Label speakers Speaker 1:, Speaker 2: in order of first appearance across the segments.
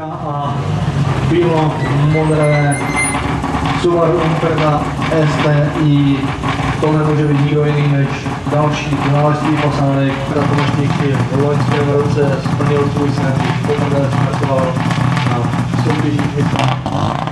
Speaker 1: a pivo modré Subaru Impreza STI. To nemůže být nikdo jiný než další finalistý posádek Kratonošníky v loňském roce splnil svůj sen, poprvé startoval na soutěžích mistra.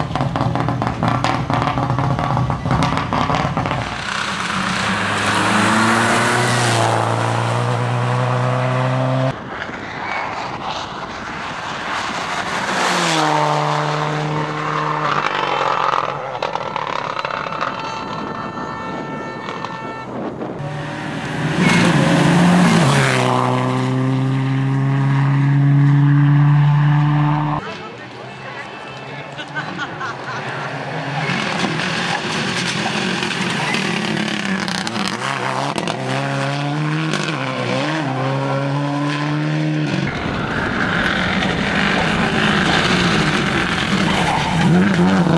Speaker 1: Mm-hmm.